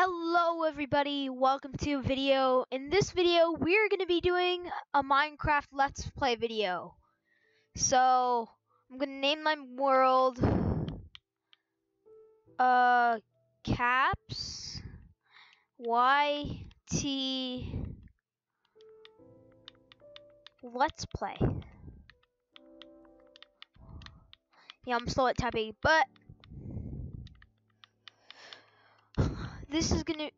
Hello everybody, welcome to a video. In this video, we're going to be doing a Minecraft Let's Play video. So, I'm going to name my world, uh, Caps, Y, T, Let's Play. Yeah, I'm slow at typing, but this is gonna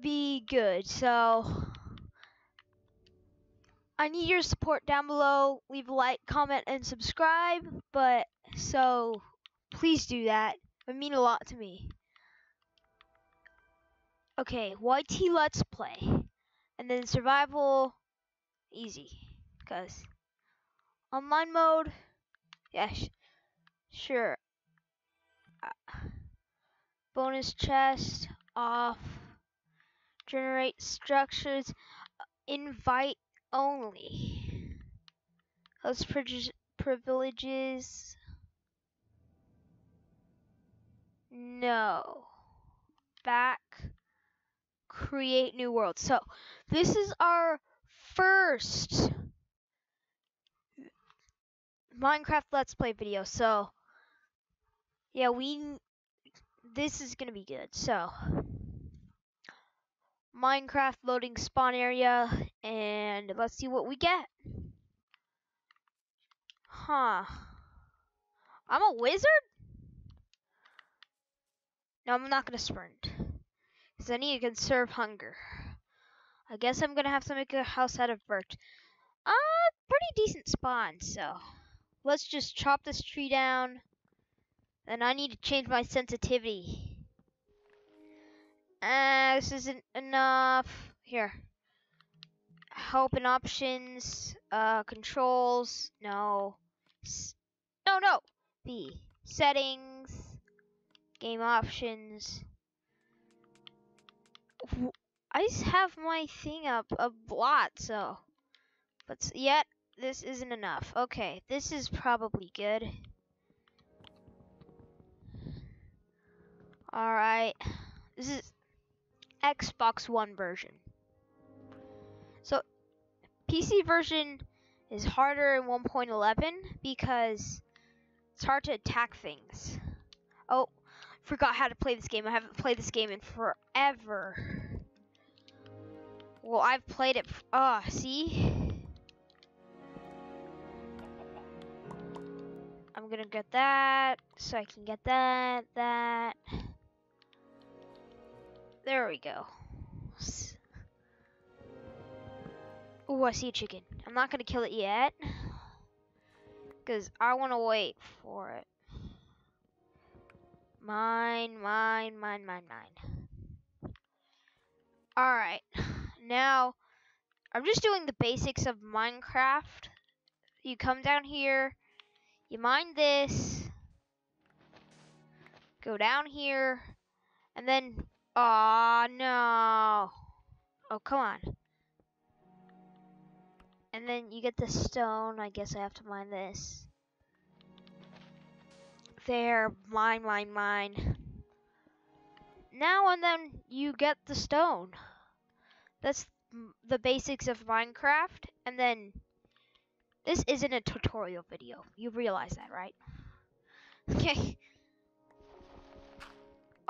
be good. So I need your support down below. Leave a like, comment, and subscribe. But so please do that. It mean a lot to me. Okay, YT Let's Play, and then survival easy, cause online mode, yeah, sure. Uh, bonus chest off. Generate structures. Uh, invite only. Those privileges. No. Back. Create new world. So this is our first Minecraft Let's Play video. So yeah, we this is gonna be good. So, Minecraft loading spawn area, and let's see what we get. Huh. I'm a wizard? No, I'm not gonna sprint. Because I need to conserve hunger. I guess I'm gonna have to make a house out of birch. Uh, pretty decent spawn, so. Let's just chop this tree down. And I need to change my sensitivity. Uh, this isn't enough. Here. Help and options. Uh, controls. No. S no, no. B. Settings. Game options. I just have my thing up a lot, so. But yet, this isn't enough. Okay, this is probably good. Alright. This is Xbox One version. So, PC version is harder in 1.11 because it's hard to attack things. Oh, forgot how to play this game. I haven't played this game in forever. Well, I've played it. Ah, uh, see? I'm gonna get that, so I can get that, that. There we go. Oh, I see a chicken. I'm not gonna kill it yet. Because I want to wait for it. Mine, mine, mine, mine, mine. Alright. Now, I'm just doing the basics of Minecraft. You come down here. You mine this. Go down here. And then Oh no. Oh, come on. And then you get the stone. I guess I have to mine this. There, mine, mine, mine. Now and then you get the stone. That's the basics of Minecraft. And then this isn't a tutorial video. You realize that, right? Okay.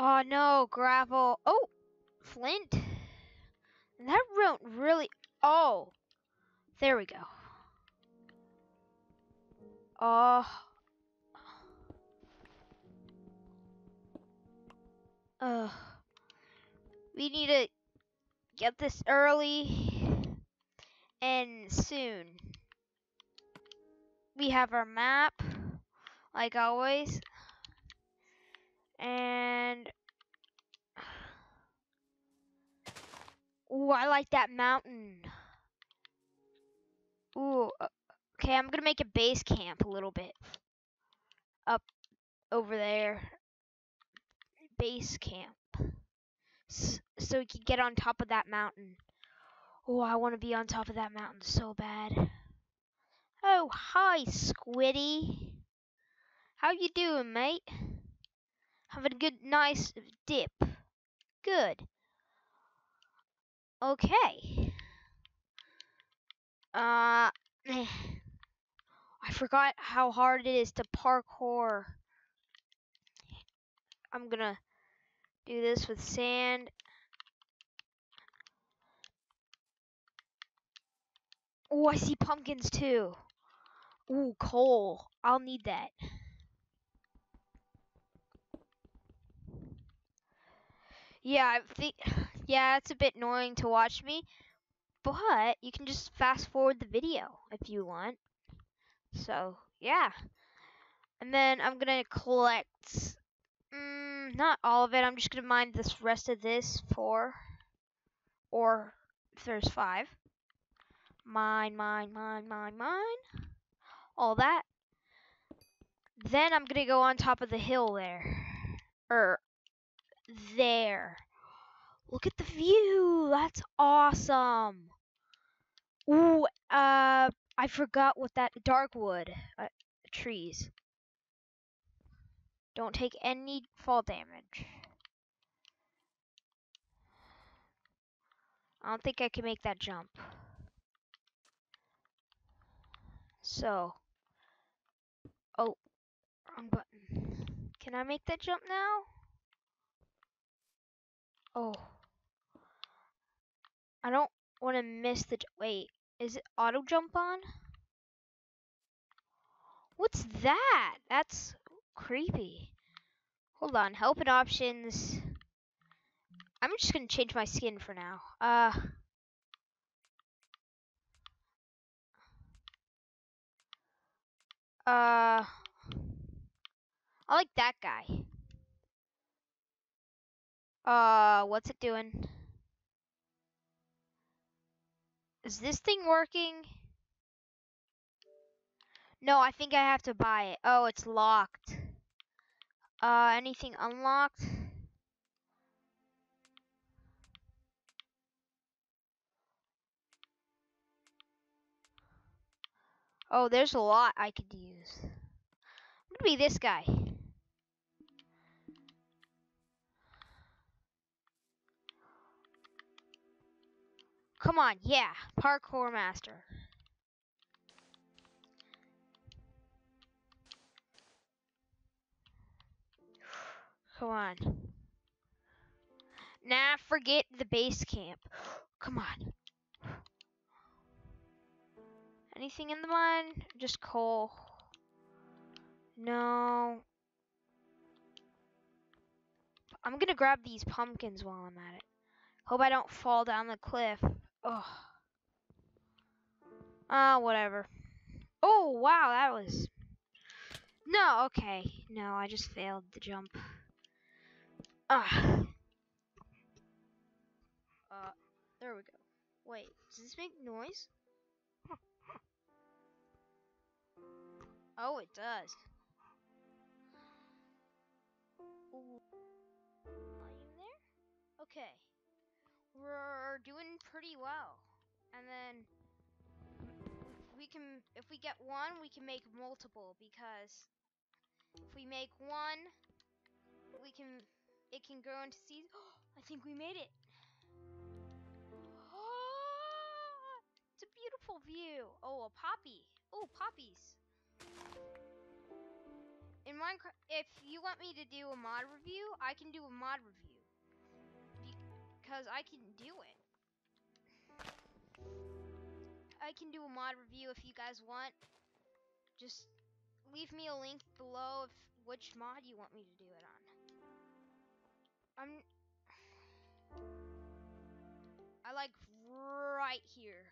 Oh no, gravel. Oh, flint. That won't really. Oh, there we go. Oh. Uh, we need to get this early and soon. We have our map, like always and Ooh, I like that mountain. Ooh, okay, I'm gonna make a base camp a little bit. Up over there. Base camp. So we can get on top of that mountain. Oh, I want to be on top of that mountain so bad. Oh, hi, Squiddy. How you doing, mate? Having a good, nice dip. Good. Okay. Uh. I forgot how hard it is to parkour. I'm gonna do this with sand. Oh, I see pumpkins too. Ooh, coal. I'll need that. Yeah, I think yeah, it's a bit annoying to watch me, but you can just fast forward the video if you want. So, yeah. And then I'm going to collect mm, not all of it. I'm just going to mine this rest of this for or if there's five. Mine, mine, mine, mine, mine. All that. Then I'm going to go on top of the hill there. Er, there. Look at the view. That's awesome. Ooh, uh, I forgot what that dark wood uh, trees. Don't take any fall damage. I don't think I can make that jump. So, oh, wrong button. Can I make that jump now? Oh. I don't want to miss the, wait, is it auto jump on? What's that? That's creepy. Hold on, help and options. I'm just gonna change my skin for now. Uh. Uh. I like that guy. Uh, what's it doing? Is this thing working? No, I think I have to buy it. Oh, it's locked. Uh, anything unlocked? Oh, there's a lot I could use. I'm gonna be this guy. Come on, yeah, parkour master. Come on. Nah, forget the base camp. Come on. Anything in the mine? Just coal. No. I'm gonna grab these pumpkins while I'm at it. Hope I don't fall down the cliff. Ugh. Ah, uh, whatever. Oh, wow, that was... No, okay. No, I just failed the jump. Ah. Uh, there we go. Wait, does this make noise? Oh, it does. Ooh. Are you there? Okay pretty well. And then we can, if we get one, we can make multiple because if we make one, we can, it can grow into seeds. I think we made it. it's a beautiful view. Oh, a poppy. Oh, poppies. In Minecraft, if you want me to do a mod review, I can do a mod review because I can do it. I can do a mod review if you guys want. Just leave me a link below of which mod you want me to do it on. I'm I like right here.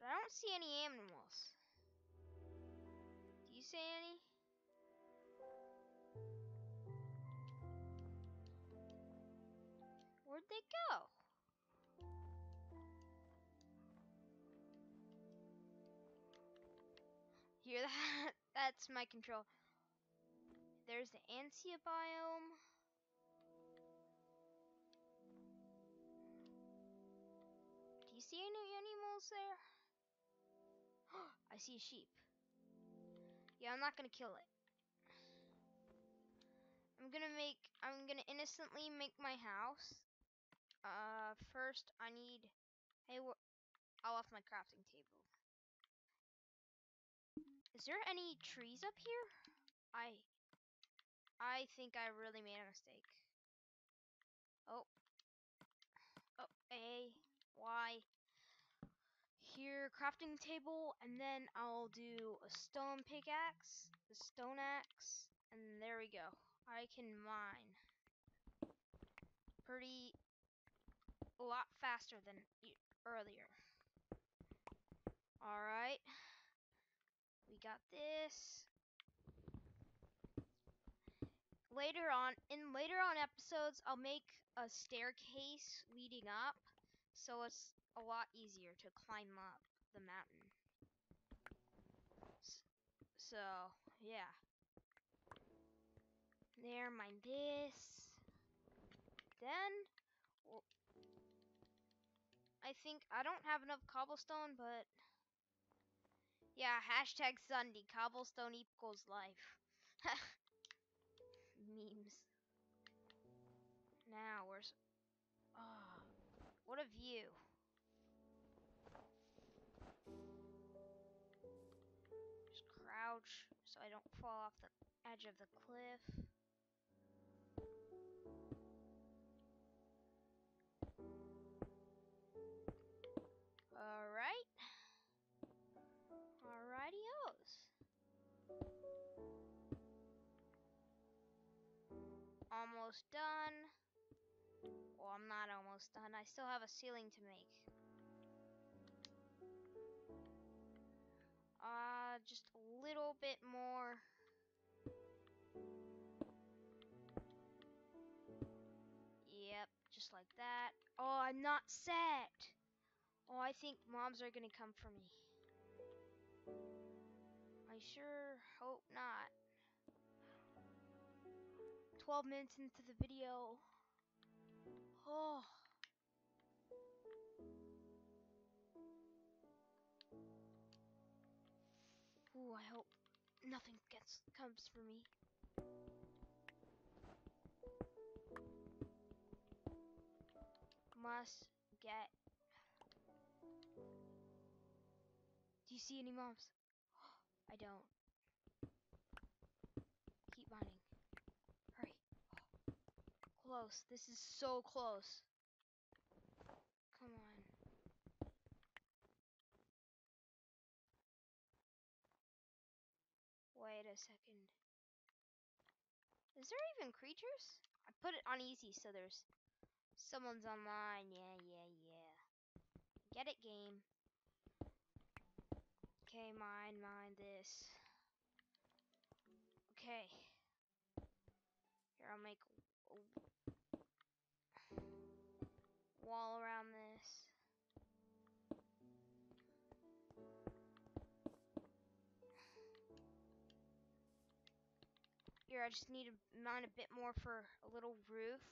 But I don't see any animals. Do you see any? They go? Hear that? That's my control. There's the Ansia biome. Do you see any animals there? I see a sheep. Yeah, I'm not gonna kill it. I'm gonna make, I'm gonna innocently make my house. Uh, first I need, hey, I left my crafting table. Is there any trees up here? I, I think I really made a mistake. Oh, oh, A, Y, here, crafting table, and then I'll do a stone pickaxe, the stone axe, and there we go. I can mine pretty a lot faster than earlier. All right, we got this. Later on, in later on episodes, I'll make a staircase leading up, so it's a lot easier to climb up the mountain. So, yeah. There, mine this. Then, I think I don't have enough cobblestone, but yeah, hashtag Sunday, cobblestone equals life. Memes. Now, where's. Oh, what a view. Just crouch so I don't fall off the edge of the cliff. Almost done. Well, I'm not almost done. I still have a ceiling to make. Uh, just a little bit more. Yep, just like that. Oh, I'm not set. Oh, I think moms are gonna come for me. I sure hope not. 12 minutes into the video. Oh. Ooh, I hope nothing gets comes for me. Must get. Do you see any mobs? I don't. Close. This is so close. Come on. Wait a second. Is there even creatures? I put it on easy so there's someone's online. Yeah, yeah, yeah. Get it, game. Okay, mine, mine this. Okay. Here, I'll make Here, I just need to mine a bit more for a little roof.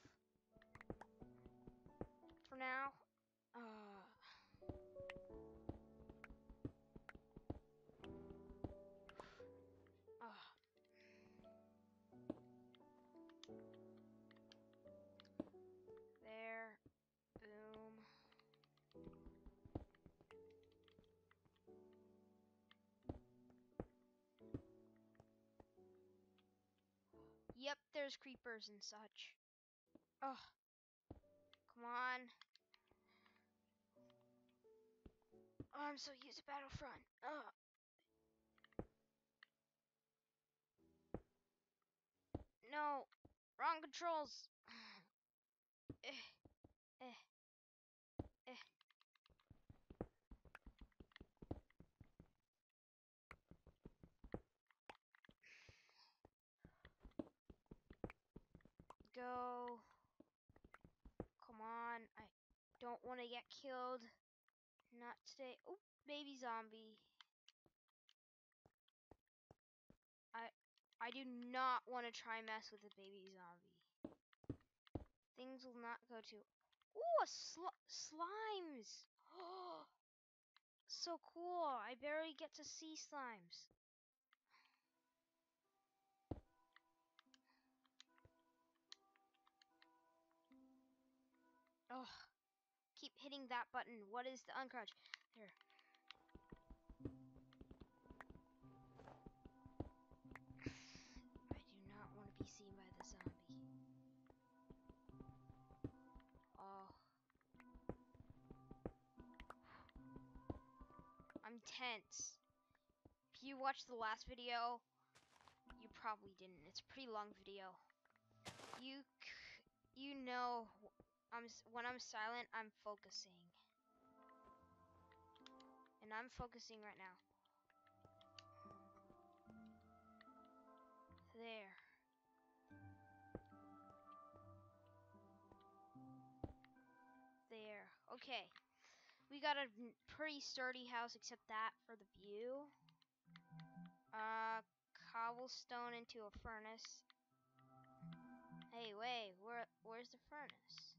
For now. Uh, there's creepers and such. Oh, come on. Oh, I'm so used to Battlefront. Oh. No, wrong controls. want to get killed. Not today. Oh, baby zombie. I I do not want to try mess with a baby zombie. Things will not go to. Oh, sl slimes. Oh, so cool. I barely get to see slimes. Ugh keep hitting that button. What is the uncrouch? There. I do not want to be seen by the zombie. Oh. I'm tense. If you watched the last video, you probably didn't. It's a pretty long video. You you know I'm when I'm silent, I'm focusing. And I'm focusing right now. There. There. Okay. We got a pretty sturdy house except that for the view. Uh cobblestone into a furnace. Hey, wait, where where's the furnace?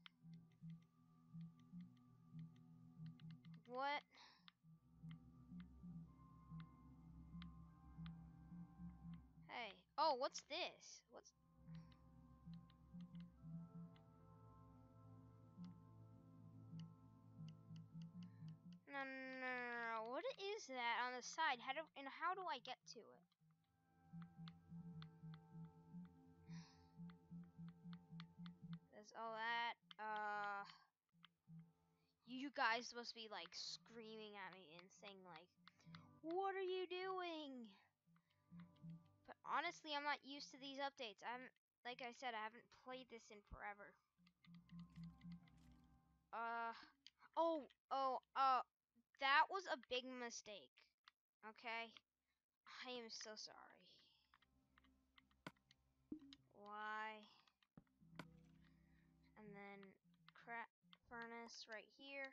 What? Hey. Oh, what's this? What's No, no, no, no. What is that on the side? How do and how do I get to it? There's all that. Uh, you guys must be like screaming at me and saying like, "What are you doing?" But honestly, I'm not used to these updates. I'm like I said, I haven't played this in forever. Uh, oh, oh, uh, that was a big mistake. Okay, I am so sorry. Furnace right here.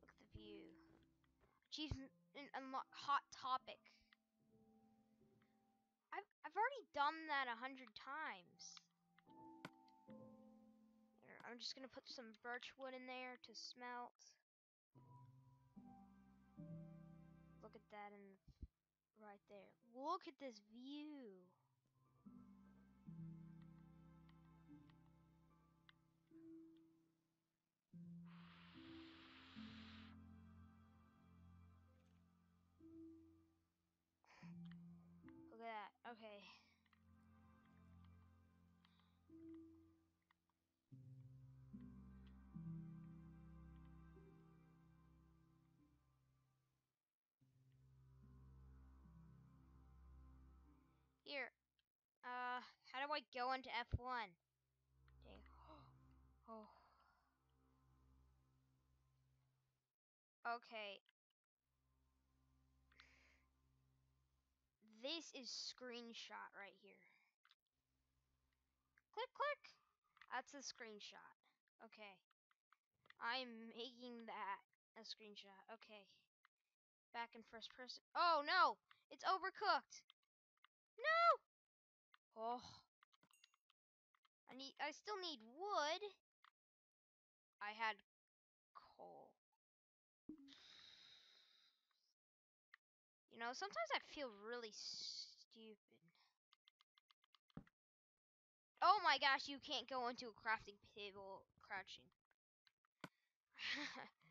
Look at the view. Achievement unlock hot topic. I've I've already done that a hundred times. I'm just gonna put some birch wood in there to smelt. Look at that in right there. Look at this view. I go into F1? Dang. Oh. Okay. This is screenshot right here. Click, click. That's a screenshot. Okay. I'm making that a screenshot. Okay. Back in first person. Oh no! It's overcooked. No! Oh. I need I still need wood. I had coal. You know, sometimes I feel really stupid. Oh my gosh, you can't go into a crafting table crouching.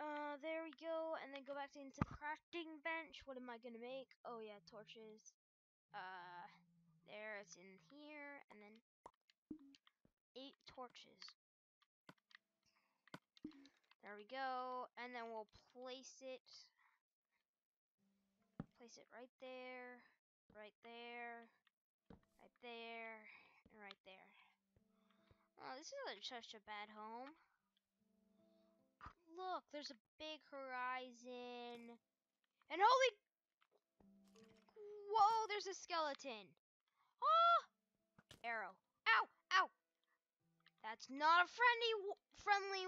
uh, there we go, and then go back to into crafting bench. What am I gonna make? Oh yeah, torches. Uh, there, it's in here, and then eight torches. There we go, and then we'll place it. Place it right there, right there, right there, and right there. Oh, this isn't such a bad home. Look, there's a big horizon. And holy... Whoa, there's a skeleton. Arrow. Ow! Ow! That's not a friendly, friendly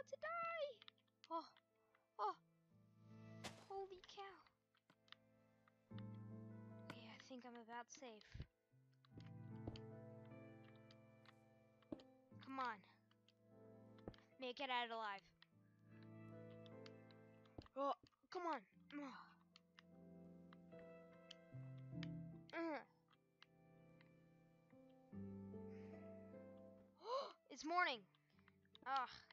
about to die. Oh, oh, holy cow. Okay, I think I'm about safe. Come on. Make it out alive. Oh, come on. Uh. it's morning. Ugh.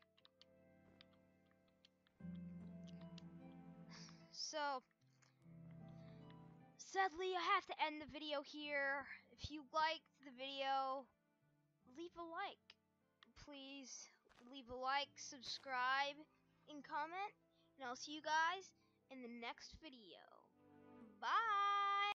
So, sadly, I have to end the video here. If you liked the video, leave a like. Please leave a like, subscribe, and comment. And I'll see you guys in the next video. Bye!